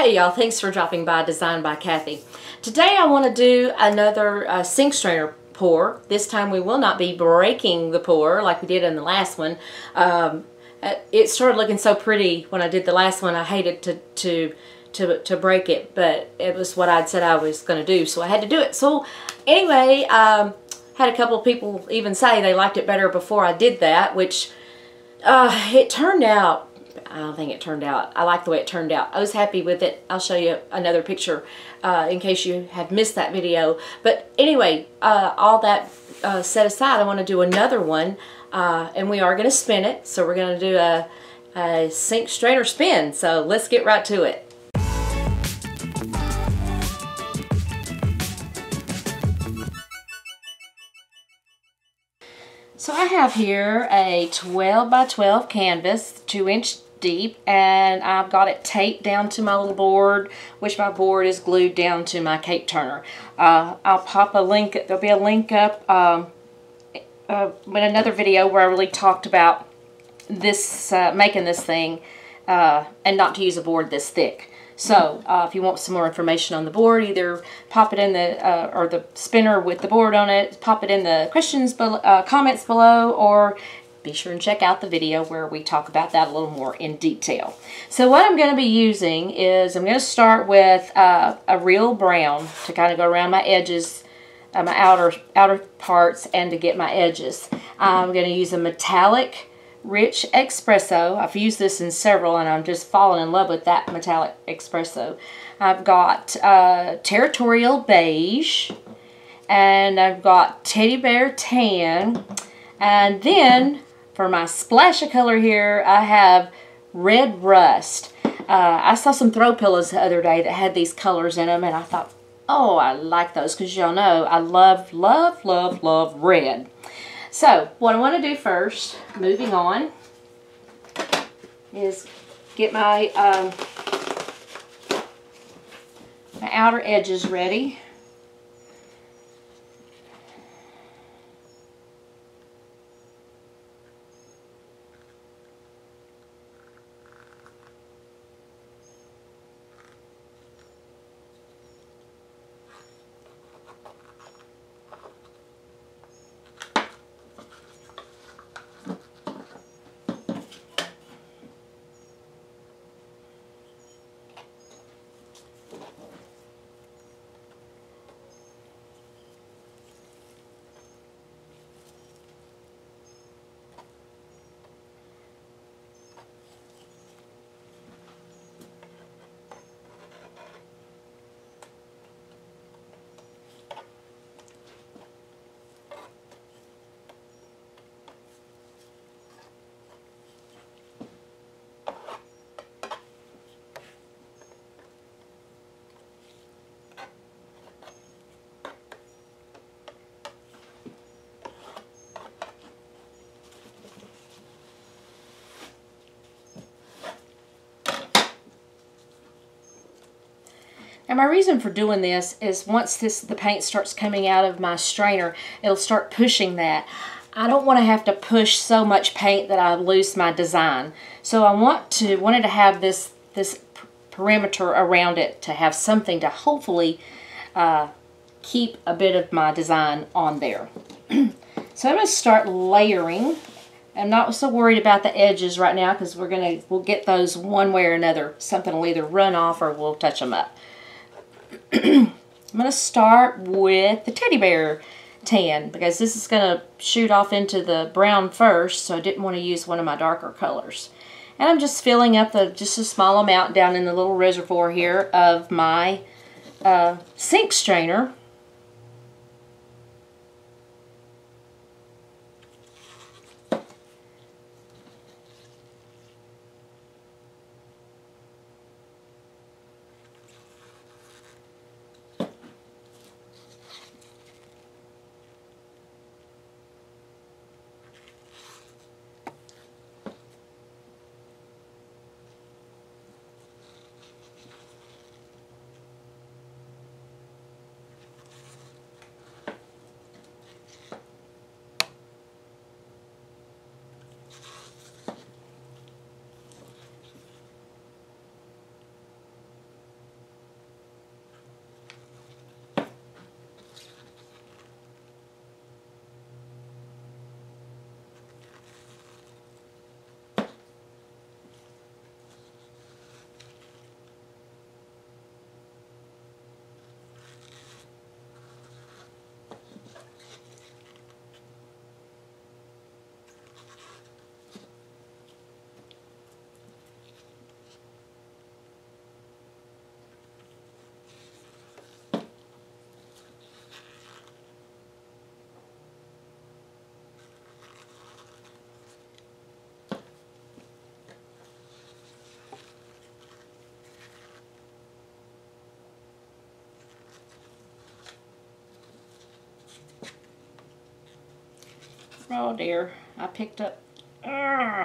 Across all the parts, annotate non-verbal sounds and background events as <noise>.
Hey y'all, thanks for dropping by Designed by Kathy. Today I want to do another uh, sink strainer pour. This time we will not be breaking the pour like we did in the last one. Um, uh, it started looking so pretty when I did the last one. I hated to, to, to, to break it, but it was what I'd said I was going to do, so I had to do it. So anyway, um, had a couple of people even say they liked it better before I did that, which uh, it turned out I don't think it turned out. I like the way it turned out. I was happy with it. I'll show you another picture uh, in case you have missed that video. But anyway, uh, all that uh, set aside, I want to do another one. Uh, and we are going to spin it. So we're going to do a, a sink strainer spin. So let's get right to it. So I have here a 12 by 12 canvas, 2 inch deep and I've got it taped down to my little board which my board is glued down to my cake turner. Uh, I'll pop a link, there'll be a link up um, uh, in another video where I really talked about this, uh, making this thing uh, and not to use a board this thick. So uh, if you want some more information on the board, either pop it in the, uh, or the spinner with the board on it, pop it in the questions, uh, comments below, or be sure and check out the video where we talk about that a little more in detail. So what I'm going to be using is I'm going to start with uh, a real brown to kind of go around my edges, uh, my outer, outer parts, and to get my edges. I'm going to use a metallic rich espresso. I've used this in several and I'm just falling in love with that metallic espresso. I've got uh, territorial beige and I've got teddy bear tan and then for my splash of color here, I have red rust. Uh, I saw some throw pillows the other day that had these colors in them, and I thought, oh, I like those because y'all know I love, love, love, love red. So, what I want to do first, moving on, is get my, um, my outer edges ready. And my reason for doing this is once this the paint starts coming out of my strainer, it'll start pushing that. I don't want to have to push so much paint that I lose my design. So I want to wanted to have this this perimeter around it to have something to hopefully uh, keep a bit of my design on there. <clears throat> so I'm going to start layering. I'm not so worried about the edges right now because we're going to we'll get those one way or another. Something will either run off or we'll touch them up. I'm going to start with the teddy bear tan because this is going to shoot off into the brown first so I didn't want to use one of my darker colors. And I'm just filling up the just a small amount down in the little reservoir here of my uh, sink strainer Oh dear, I picked up uh,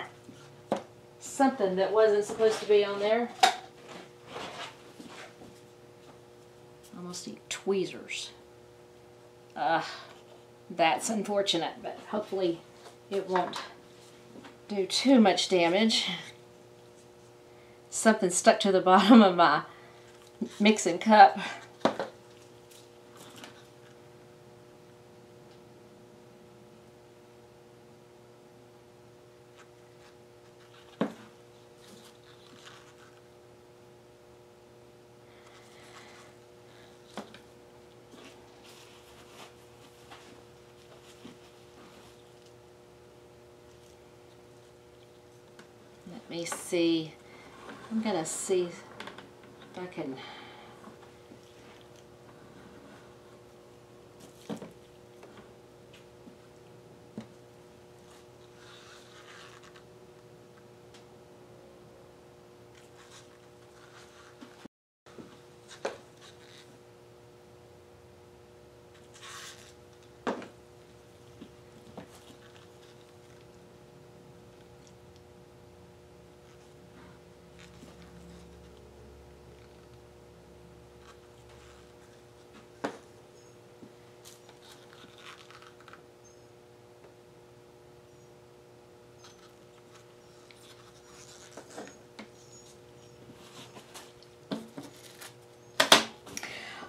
something that wasn't supposed to be on there. I Almost eat tweezers. Uh, that's unfortunate, but hopefully it won't do too much damage. Something stuck to the <laughs> bottom of my mixing cup. Me see. I'm going to see if I can...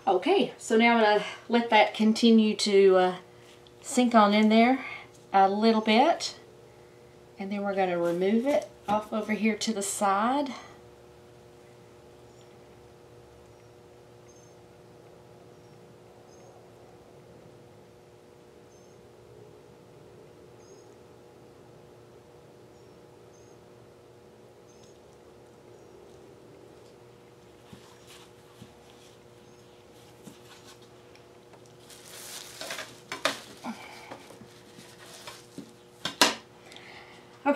Okay, so now I'm going to let that continue to uh, sink on in there a little bit. And then we're going to remove it off over here to the side.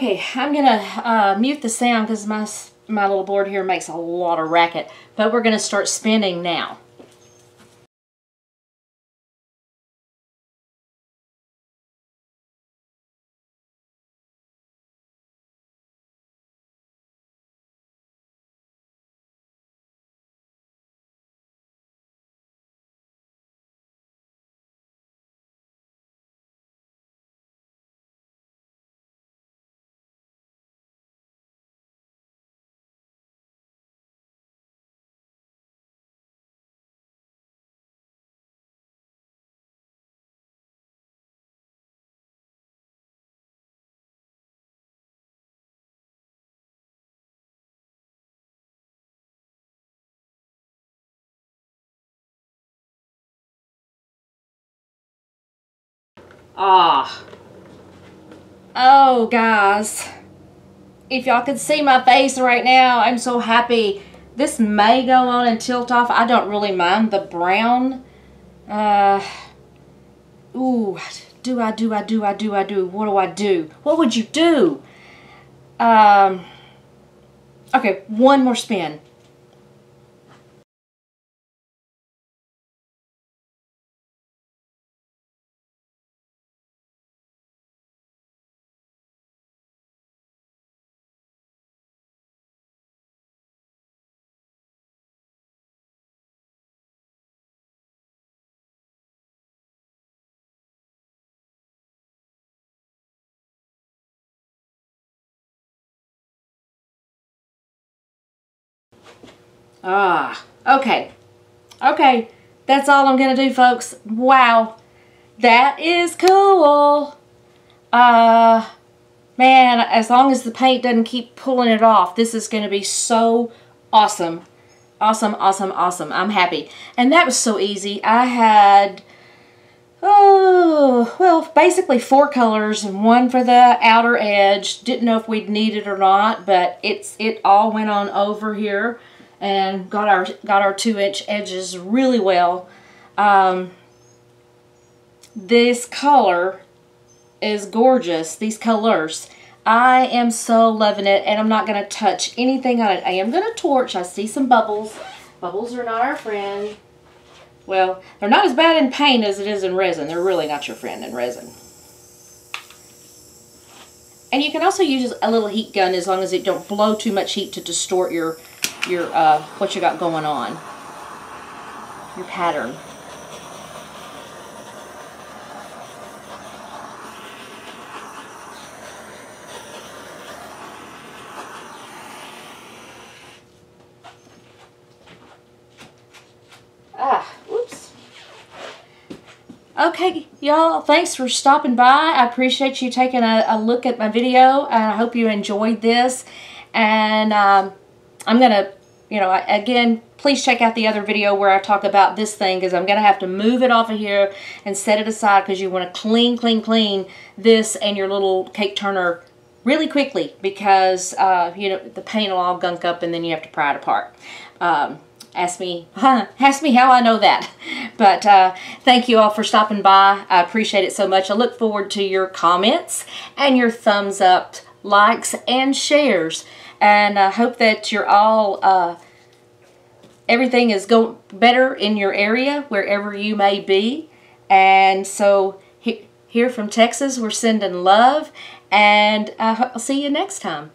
Okay, I'm gonna uh, mute the sound because my, my little board here makes a lot of racket, but we're gonna start spinning now. Ah. Oh, guys. If y'all could see my face right now, I'm so happy. This may go on and tilt off. I don't really mind the brown. Uh, ooh, do I, do I, do I, do I, do? What do I do? What would you do? Um, okay, one more spin. Ah, okay. Okay, that's all I'm going to do, folks. Wow, that is cool. Uh, man, as long as the paint doesn't keep pulling it off, this is going to be so awesome. Awesome, awesome, awesome. I'm happy. And that was so easy. I had, oh, well, basically four colors and one for the outer edge. Didn't know if we'd need it or not, but it's it all went on over here and got our got our two inch edges really well. Um, this color is gorgeous. These colors. I am so loving it and I'm not going to touch anything on it. I am going to torch. I see some bubbles. Bubbles are not our friend. Well, they're not as bad in paint as it is in resin. They're really not your friend in resin. And you can also use a little heat gun as long as it don't blow too much heat to distort your, your uh, what you got going on, your pattern. Ah, oops. Okay, y'all, thanks for stopping by. I appreciate you taking a, a, look at my video, and I hope you enjoyed this. And um, I'm going to, you know, again, please check out the other video where I talk about this thing because I'm going to have to move it off of here and set it aside because you want to clean, clean, clean this and your little cake turner really quickly because, uh, you know, the paint will all gunk up and then you have to pry it apart. Um, ask me huh, <laughs> ask me how I know that. But uh, thank you all for stopping by. I appreciate it so much. I look forward to your comments and your thumbs up, likes, and shares. And I hope that you're all, uh, everything is going better in your area, wherever you may be. And so he, here from Texas, we're sending love. And uh, I'll see you next time.